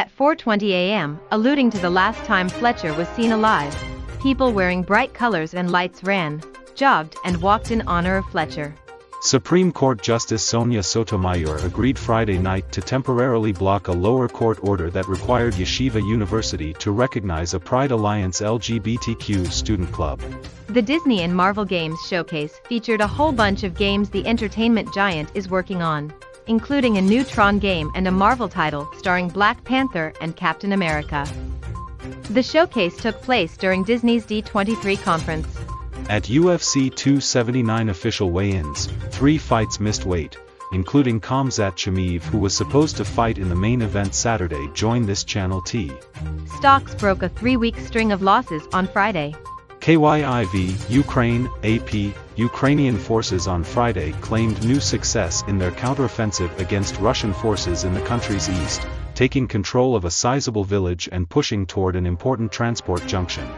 At 4.20 a.m., alluding to the last time Fletcher was seen alive, people wearing bright colors and lights ran, jogged and walked in honor of Fletcher. Supreme Court Justice Sonia Sotomayor agreed Friday night to temporarily block a lower court order that required Yeshiva University to recognize a Pride Alliance LGBTQ student club. The Disney and Marvel Games showcase featured a whole bunch of games the entertainment giant is working on, including a new Tron game and a Marvel title starring Black Panther and Captain America. The showcase took place during Disney's D23 conference. At UFC 279 official weigh-ins, three fights missed weight, including Khamzat Chimaev who was supposed to fight in the main event Saturday joined this channel T. Stocks broke a three-week string of losses on Friday. KYIV, Ukraine, AP, Ukrainian forces on Friday claimed new success in their counteroffensive against Russian forces in the country's east, taking control of a sizable village and pushing toward an important transport junction.